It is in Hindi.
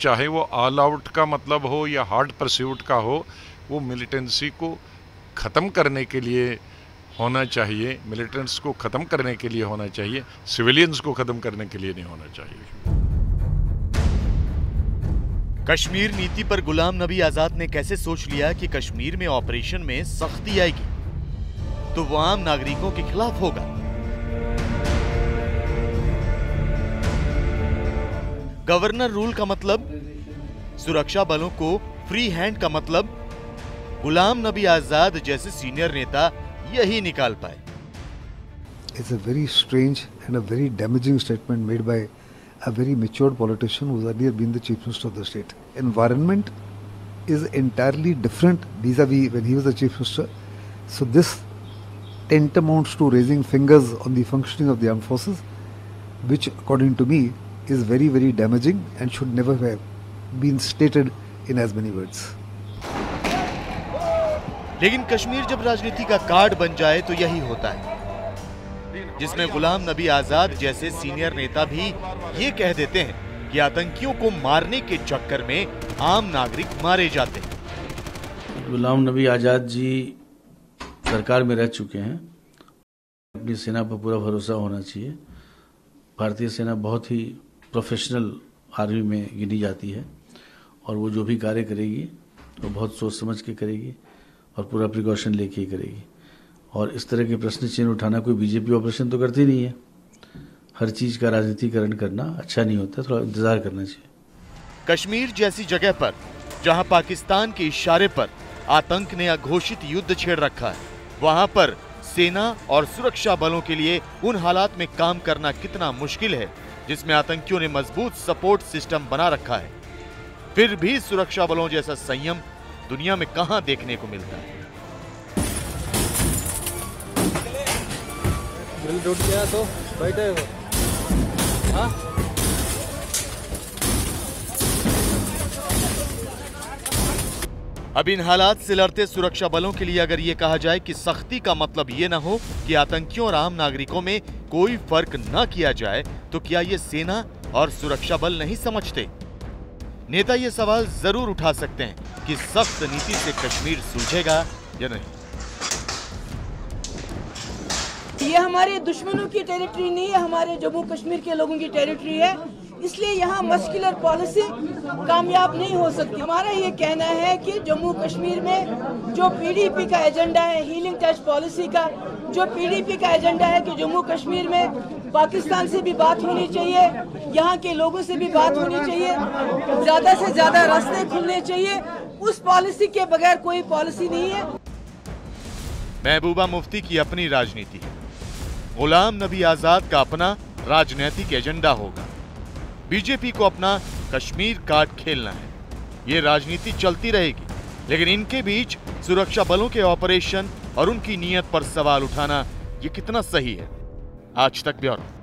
चाहे वो ऑल आउट का मतलब हो या हार्ड परस्यूट का हो, वो मिलिटेंसी को ख़त्म करने के लिए होना चाहिए मिलिटेंट्स को ख़त्म करने के लिए होना चाहिए सिविलियंस को ख़त्म करने के लिए नहीं होना चाहिए। कश्मीर नीति पर गुलाम नबी आज़ाद ने कैसे सोच लिया कि कश्मीर में ऑपरेशन में सख्ती आएगी? तो वो आम नागरिकों के खिलाफ होगा। गवर्नर रूल का मतलब सुरक्षा बलों को फ्री हैंड का मतलब गुलाम नबी आज़ाद जैसे सीनियर नेता यही निकाल पाए। It's a very strange and a very damaging statement made by a very mature politician who has been the chief minister of the state environment is entirely different vis a vis when he was the chief minister so this tent amounts to raising fingers on the functioning of the arm forces which according to me is very very damaging and should never have been stated in as many words. लेकिन कश्मीर जब राजनीति का कार्ड बन जाए तो यही होता है। जिसमें गुलाम नबी आज़ाद जैसे सीनियर नेता भी ये कह देते हैं कि आतंकियों को मारने के चक्कर में आम नागरिक मारे जाते हैं। गुलाम नबी आज़ाद जी सरकार में रह चुके हैं। अपनी सेना पर पूरा भरोसा होना चाहिए। भारतीय सेना बहुत ही प्रोफेशनल आर्मी में गिनी जाती है और वो जो भी कार्य करेगी, वो बहुत सोच समझ के करेगी और पूरा प्रिकॉशन लेके ही करेगी। और इस तरह के प्रश्न चिन्ह उठाना कोई बीजेपी ऑपरेशन तो करती नहीं है। हर चीज़ का राजनीतिकरण करना अच्छा नहीं होता, थोड़ा इंतज़ार करना चाहिए। कश्मीर जैसी जगह पर, जहाँ पाकिस्तान के इशारे पर आतंक ने अघोषित युद्ध छेड़ रखा है, वहाँ पर सेना और सुरक्षा बलों के लिए उन हालात में काम करना कितना मुश्किल है, जिसमें आतंकियों ने मज़बूत सपोर्ट सिस्टम बना रखा है। फिर भी सुरक्षा बलों जैसा संयम दुनिया में कहाँ देखने को मिलता है? तो बैठे हो। हाँ? अब इन हालात से लड़ते सुरक्षा बलों के लिए अगर ये कहा जाए कि सख्ती का मतलब ये न हो कि आतंकियों और आम नागरिकों में कोई फ़र्क न किया जाए तो क्या ये सेना और सुरक्षा बल नहीं समझते? नेता ये सवाल ज़रूर उठा सकते हैं कि सख्त नीति से कश्मीर सूझेगा या नहीं। ये हमारे दुश्मनों की टेरिटरी नहीं है हमारे जम्मू कश्मीर के लोगों की टेरिटरी है। इसलिए यहाँ मस्कुलर पॉलिसी कामयाब नहीं हो सकती। हमारा ये कहना है कि जम्मू कश्मीर में जो पीडीपी का एजेंडा है हीलिंग टच पॉलिसी का, जो पीडीपी का एजेंडा है कि जम्मू कश्मीर में पाकिस्तान से भी बात होनी चाहिए, यहाँ के लोगों से भी बात होनी चाहिए, ज़्यादा से ज़्यादा रास्ते खुलने चाहिए, उस पॉलिसी के बगैर कोई पॉलिसी नहीं है। महबूबा मुफ्ती की अपनी राजनीति गुलाम नबी आज़ाद का अपना राजनीतिक एजेंडा होगा। बीजेपी को अपना कश्मीर कार्ड खेलना है। ये राजनीति चलती रहेगी, लेकिन इनके बीच सुरक्षा बलों के ऑपरेशन और उनकी नीयत पर सवाल उठाना ये कितना सही है? आज तक ब्यौरा।